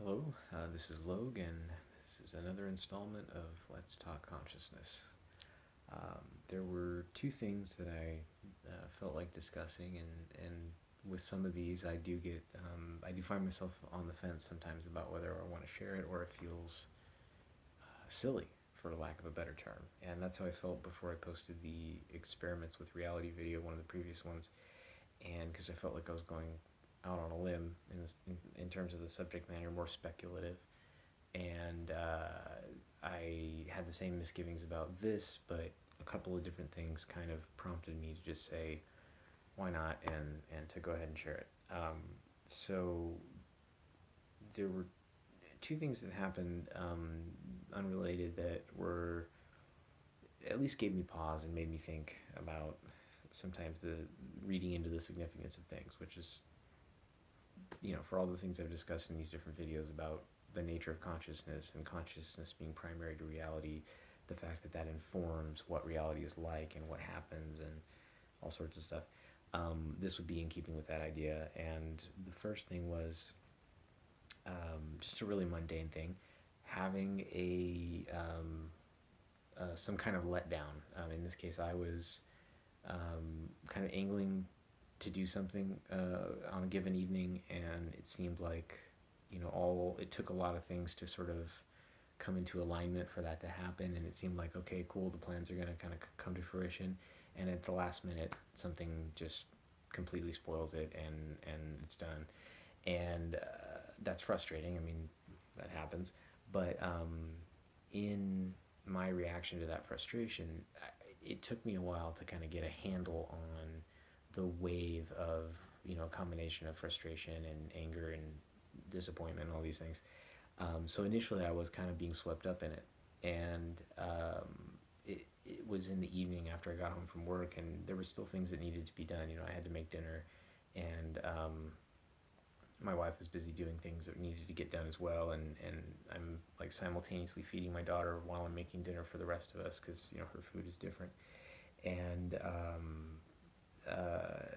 Hello, uh, this is Logue, and this is another installment of Let's Talk Consciousness. Um, there were two things that I uh, felt like discussing, and, and with some of these, I do get, um, I do find myself on the fence sometimes about whether I want to share it or it feels uh, silly, for lack of a better term. And that's how I felt before I posted the experiments with reality video, one of the previous ones, and because I felt like I was going out on a limb in, this, in, in terms of the subject matter, more speculative. And uh, I had the same misgivings about this, but a couple of different things kind of prompted me to just say, why not, and, and to go ahead and share it. Um, so there were two things that happened um, unrelated that were at least gave me pause and made me think about sometimes the reading into the significance of things, which is you know, for all the things I've discussed in these different videos about the nature of consciousness and consciousness being primary to reality, the fact that that informs what reality is like and what happens and all sorts of stuff. Um, this would be in keeping with that idea. And the first thing was um, just a really mundane thing, having a um, uh, some kind of letdown. Um, in this case, I was um, kind of angling to do something uh, on a given evening, and it seemed like you know all it took a lot of things to sort of come into alignment for that to happen, and it seemed like okay, cool, the plans are to kind of come to fruition, and at the last minute, something just completely spoils it, and and it's done, and uh, that's frustrating. I mean, that happens, but um, in my reaction to that frustration, it took me a while to kind of get a handle on the wave of you know a combination of frustration and anger and disappointment and all these things. Um, so initially, I was kind of being swept up in it, and um, it it was in the evening after I got home from work, and there were still things that needed to be done. You know, I had to make dinner, and um, my wife was busy doing things that needed to get done as well, and and I'm like simultaneously feeding my daughter while I'm making dinner for the rest of us because you know her food is different, and um, uh,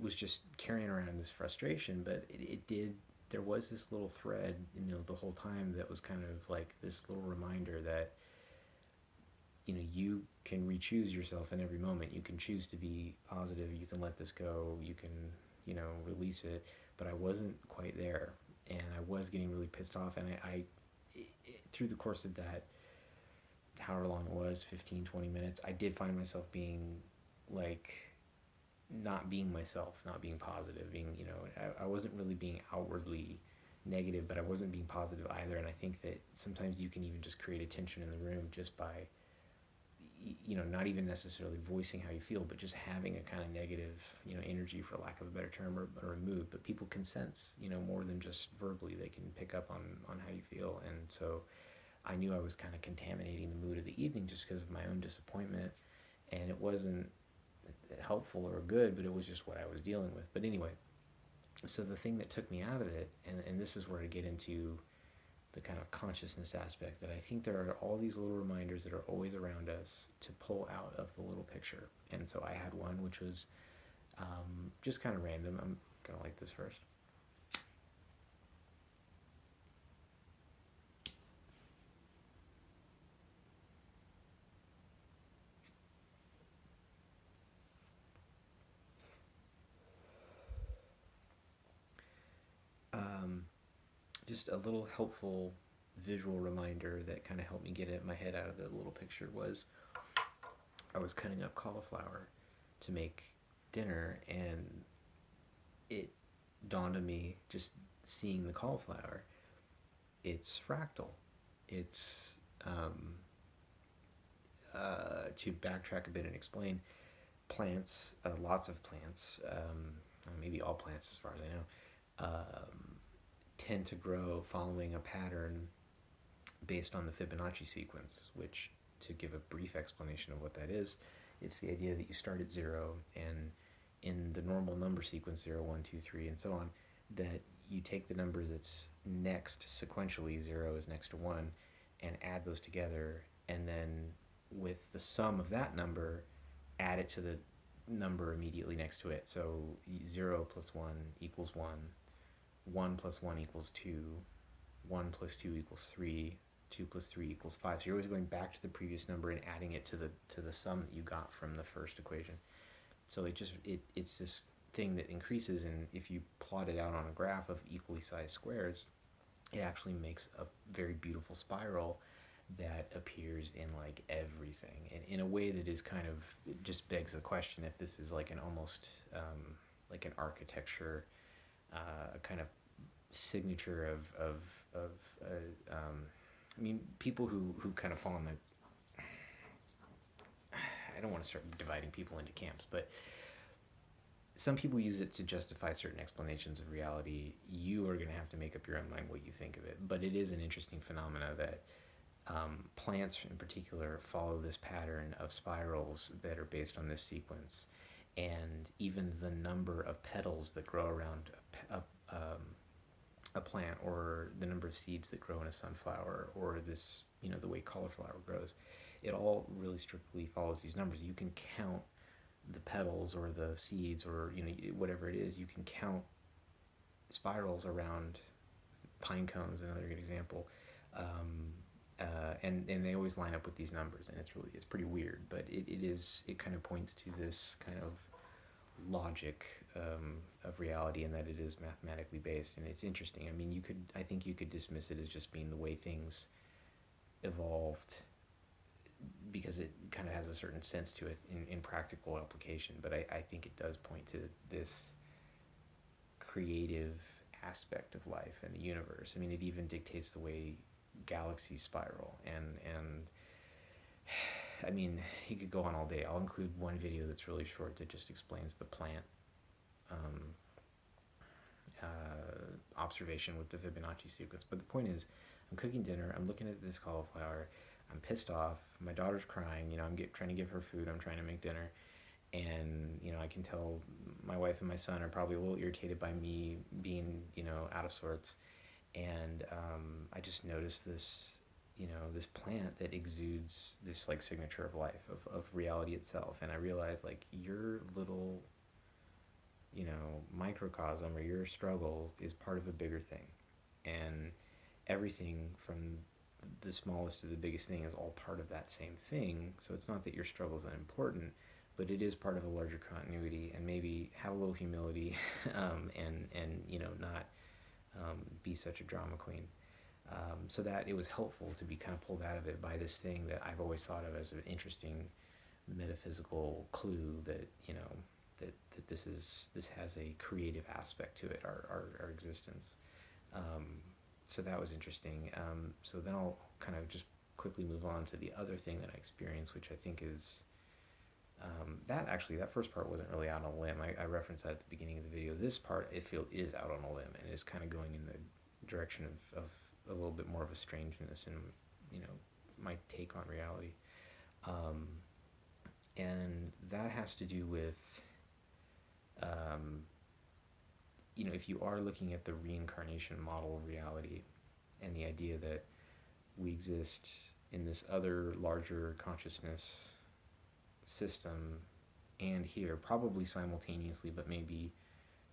was just carrying around this frustration, but it, it did. There was this little thread, you know, the whole time that was kind of like this little reminder that, you know, you can re-choose yourself in every moment. You can choose to be positive. You can let this go. You can, you know, release it. But I wasn't quite there, and I was getting really pissed off. And I, I it, through the course of that, however long it was, 15, 20 minutes, I did find myself being like not being myself, not being positive, being, you know, I, I wasn't really being outwardly negative, but I wasn't being positive either. And I think that sometimes you can even just create a tension in the room just by, you know, not even necessarily voicing how you feel, but just having a kind of negative, you know, energy, for lack of a better term, or, or a mood. But people can sense, you know, more than just verbally. They can pick up on, on how you feel. And so I knew I was kind of contaminating the mood of the evening just because of my own disappointment. And it wasn't helpful or good, but it was just what I was dealing with. But anyway, so the thing that took me out of it, and, and this is where I get into the kind of consciousness aspect, that I think there are all these little reminders that are always around us to pull out of the little picture. And so I had one which was um, just kind of random. I'm going to like this first. Just a little helpful visual reminder that kind of helped me get my head out of the little picture was I was cutting up cauliflower to make dinner and it dawned on me just seeing the cauliflower it's fractal. It's um, uh, to backtrack a bit and explain plants uh, lots of plants um, maybe all plants as far as I know um, tend to grow following a pattern based on the Fibonacci sequence, which, to give a brief explanation of what that is, it's the idea that you start at zero and in the normal number sequence, zero, one, two, three, and so on, that you take the number that's next sequentially, zero is next to one, and add those together, and then with the sum of that number, add it to the number immediately next to it. So 0 plus 1 equals 1, 1 plus 1 equals 2, 1 plus 2 equals 3, 2 plus 3 equals 5. So you're always going back to the previous number and adding it to the to the sum that you got from the first equation. So it just it it's this thing that increases and if you plot it out on a graph of equally sized squares, it actually makes a very beautiful spiral that appears in like everything and in a way that is kind of just begs the question if this is like an almost um, like an architecture uh, kind of signature of of of uh, um, I mean people who who kind of fall in the I don't want to start dividing people into camps but some people use it to justify certain explanations of reality. You are going to have to make up your own mind what you think of it. But it is an interesting phenomena that um, plants in particular follow this pattern of spirals that are based on this sequence. And even the number of petals that grow around a, a, um, a plant or the number of seeds that grow in a sunflower or this you know the way cauliflower grows it all really strictly follows these numbers. You can count the petals or the seeds or you know whatever it is. You can count spirals around pine cones another good example um, uh, and and they always line up with these numbers, and it's really it's pretty weird, but it, it is it kind of points to this kind of logic um, of reality, and that it is mathematically based, and it's interesting. I mean, you could I think you could dismiss it as just being the way things evolved because it kind of has a certain sense to it in, in practical application, but I, I think it does point to this creative aspect of life and the universe. I mean, it even dictates the way galaxies spiral and and I mean he could go on all day. I'll include one video that's really short that just explains the plant um, uh, observation with the Fibonacci sequence. But the point is, I'm cooking dinner. I'm looking at this cauliflower. I'm pissed off. My daughter's crying. You know, I'm get, trying to give her food. I'm trying to make dinner, and you know, I can tell my wife and my son are probably a little irritated by me being, you know, out of sorts and um, I just noticed this, you know, this plant that exudes this like signature of life, of, of reality itself, and I realized like your little, you know, microcosm or your struggle is part of a bigger thing, and everything from the smallest to the biggest thing is all part of that same thing. So it's not that your struggle is unimportant, but it is part of a larger continuity, and maybe have a little humility, um, and and you know not um, be such a drama queen. Um, so that it was helpful to be kind of pulled out of it by this thing that I've always thought of as an interesting metaphysical clue that you know that, that this is this has a creative aspect to it, our our, our existence. Um, so that was interesting. Um, so then I'll kind of just quickly move on to the other thing that I experienced, which I think is um, that actually, that first part wasn't really out on a limb. I, I, referenced that at the beginning of the video. This part, it feel, is out on a limb and is kind of going in the direction of, of a little bit more of a strangeness and, you know, my take on reality. Um, and that has to do with, um, you know, if you are looking at the reincarnation model of reality and the idea that we exist in this other larger consciousness system and here, probably simultaneously, but maybe,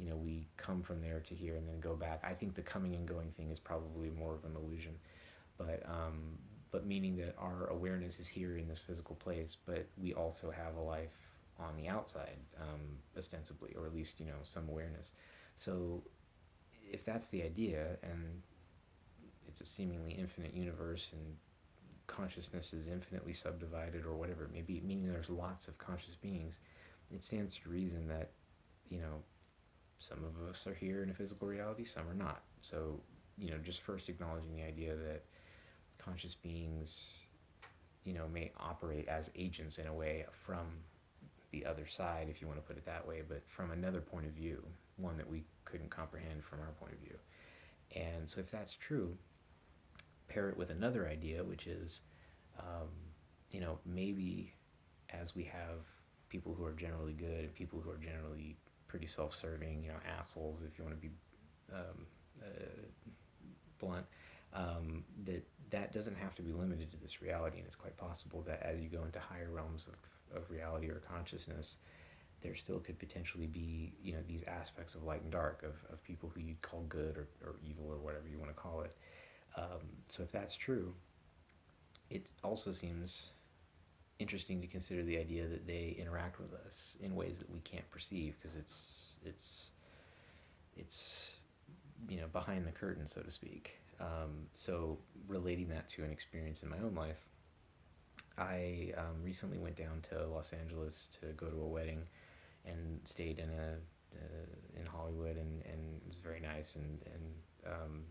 you know, we come from there to here and then go back. I think the coming and going thing is probably more of an illusion, but um, but meaning that our awareness is here in this physical place, but we also have a life on the outside, um, ostensibly, or at least you know some awareness. So, if that's the idea, and it's a seemingly infinite universe, and consciousness is infinitely subdivided or whatever it may be, meaning there's lots of conscious beings, it stands to reason that, you know, some of us are here in a physical reality, some are not. So, you know, just first acknowledging the idea that conscious beings, you know, may operate as agents in a way from the other side, if you want to put it that way, but from another point of view, one that we couldn't comprehend from our point of view. And so, if that's true, pair it with another idea, which is, um, you know, maybe as we have people who are generally good and people who are generally pretty self-serving, you know, assholes, if you want to be um, uh, blunt, um, that that doesn't have to be limited to this reality, and it's quite possible that as you go into higher realms of, of reality or consciousness, there still could potentially be, you know, these aspects of light and dark, of, of people who you'd call good or, or evil or whatever you want to call it, Um, so if that's true, it also seems interesting to consider the idea that they interact with us in ways that we can't perceive because it's it's it's you know behind the curtain so to speak um, so relating that to an experience in my own life i um, recently went down to los angeles to go to a wedding and stayed in a uh, in hollywood and, and it was very nice and and um,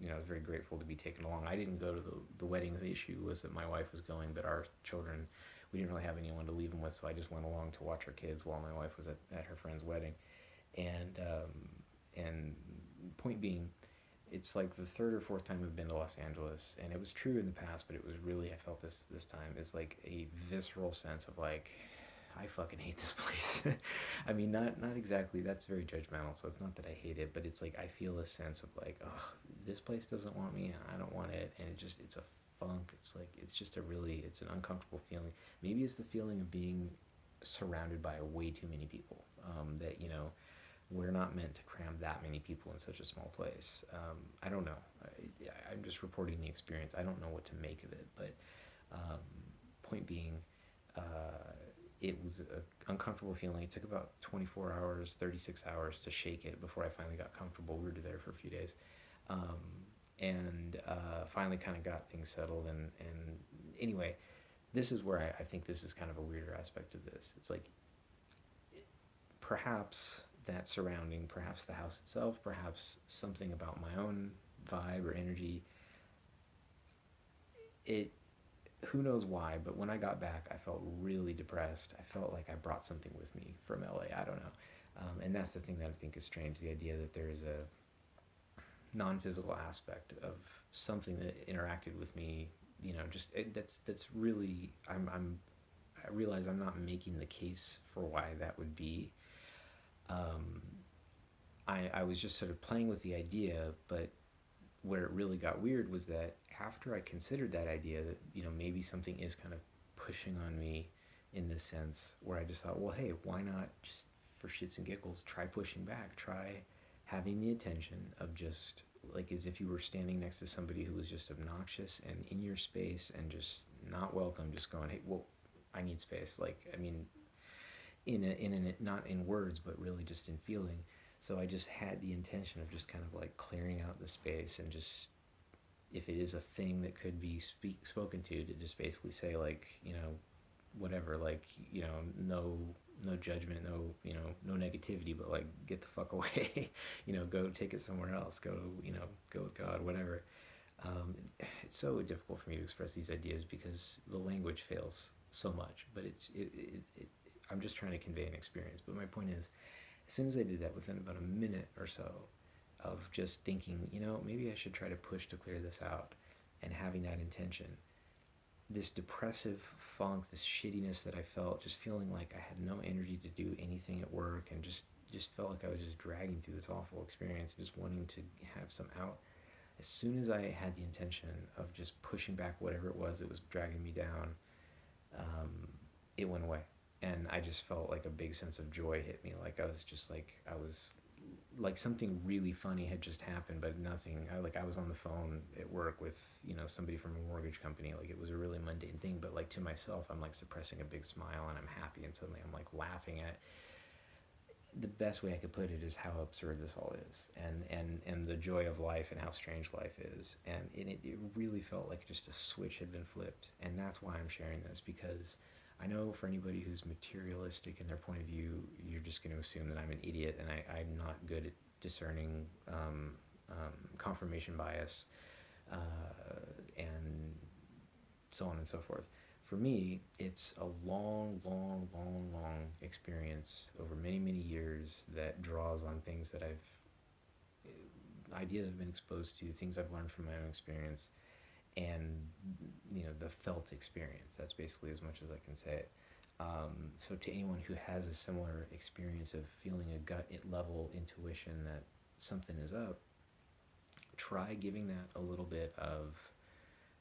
you know, I was very grateful to be taken along. I didn't go to the, the wedding. The issue was that my wife was going, but our children we didn't really have anyone to leave them with, so I just went along to watch her kids while my wife was at, at her friend's wedding. And um, and point being, it's like the third or fourth time we've been to Los Angeles, and it was true in the past, but it was really I felt this this time is like a visceral sense of like I fucking hate this place. I mean, not not exactly. That's very judgmental. So it's not that I hate it, but it's like I feel a sense of like, oh, this place doesn't want me. and I don't want it, and it just it's a It's like it's just a really it's an uncomfortable feeling. Maybe it's the feeling of being surrounded by way too many people. Um, that you know we're not meant to cram that many people in such a small place. Um, I don't know. I, am just reporting the experience. I don't know what to make of it. But um, point being, uh, it was an uncomfortable feeling. It took about 24 hours, 36 hours to shake it before I finally got comfortable. We were there for a few days. Um, and uh, finally kind of got things settled. And, and anyway, this is where I, I think this is kind of a weirder aspect of this. It's like perhaps that surrounding, perhaps the house itself, perhaps something about my own vibe or energy. It, who knows why, but when I got back, I felt really depressed. I felt like I brought something with me from LA. I don't know. Um, and that's the thing that I think is strange the idea that there is a non-physical aspect of something that interacted with me you know just it, that's that's really I'm, I'm i realize i'm not making the case for why that would be. Um, I, I was just sort of playing with the idea but where it really got weird was that after i considered that idea that you know maybe something is kind of pushing on me in this sense where i just thought well hey why not just for shits and giggles try pushing back try having the attention of just like as if you were standing next to somebody who was just obnoxious and in your space and just not welcome just going hey well i need space. Like i mean in a in a not in words but really just in feeling. So i just had the intention of just kind of like clearing out the space and just if it is a thing that could be speak spoken to to just basically say like you know whatever like you know no no judgment, no you know, no negativity, but like get the fuck away, you know, go take it somewhere else, go you know, go with God, whatever. Um, it's so difficult for me to express these ideas because the language fails so much. But it's it, it, it, I'm just trying to convey an experience. But my point is, as soon as I did that, within about a minute or so of just thinking, you know, maybe I should try to push to clear this out, and having that intention this depressive funk, this shittiness that I felt, just feeling like I had no energy to do anything at work and just just felt like I was just dragging through this awful experience, just wanting to have some out. As soon as I had the intention of just pushing back whatever it was that was dragging me down, um, it went away. And I just felt like a big sense of joy hit me. Like I was just like, I was like something really funny had just happened, but nothing. I, like I was on the phone at work with you know somebody from a mortgage company. Like it was a really mundane thing, but like to myself, I'm like suppressing a big smile and I'm happy, and suddenly I'm like laughing at. The best way I could put it is how absurd this all is, and and and the joy of life and how strange life is, and it it really felt like just a switch had been flipped, and that's why I'm sharing this because I know for anybody who's materialistic in their point of view, you're just going to assume that I'm an idiot and I, I'm not good at discerning um, um, confirmation bias uh, and so on and so forth. For me, it's a long, long, long, long experience over many, many years that draws on things that I've, ideas I've been exposed to, things I've learned from my own experience and you know the felt experience. That's basically as much as I can say it. Um, so to anyone who has a similar experience of feeling a gut level intuition that something is up, try giving that a little bit of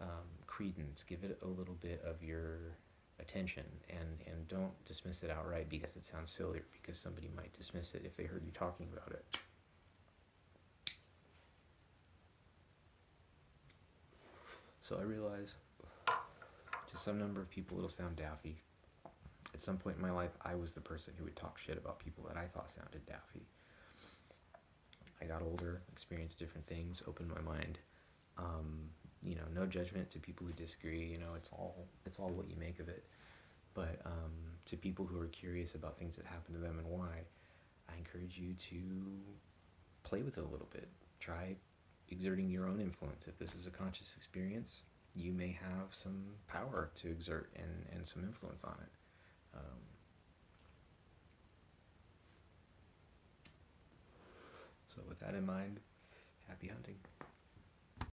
um, credence. Give it a little bit of your attention, and and don't dismiss it outright because it sounds silly, or because somebody might dismiss it if they heard you talking about it. So I realize to some number of people it'll sound daffy. At some point in my life, I was the person who would talk shit about people that I thought sounded daffy. I got older, experienced different things, opened my mind. Um, you know, no judgment to people who disagree. You know, it's all it's all what you make of it. But um, to people who are curious about things that happen to them and why, I encourage you to play with it a little bit. Try exerting your own influence. If this is a conscious experience, you may have some power to exert and, and some influence on it. Um, so, with that in mind, happy hunting.